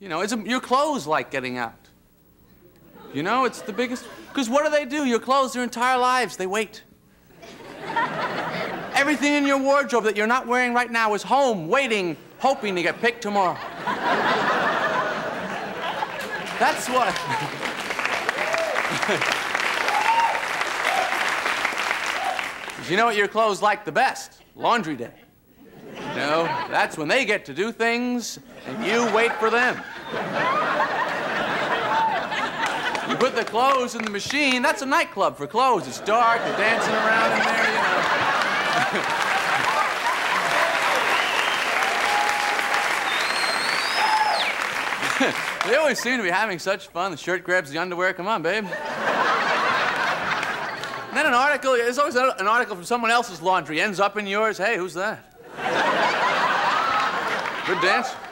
You know, it's a, your clothes like getting out. You know, it's the biggest. Because what do they do? Your clothes their entire lives, they wait. Everything in your wardrobe that you're not wearing right now is home, waiting, hoping to get picked tomorrow. That's what. you know what your clothes like the best? Laundry day. You know, that's when they get to do things and you wait for them. You put the clothes in the machine, that's a nightclub for clothes. It's dark, they're dancing around in there, you know. they always seem to be having such fun. The shirt grabs the underwear. Come on, babe. And then an article, there's always an article from someone else's laundry, ends up in yours. Hey, who's that? Good dance.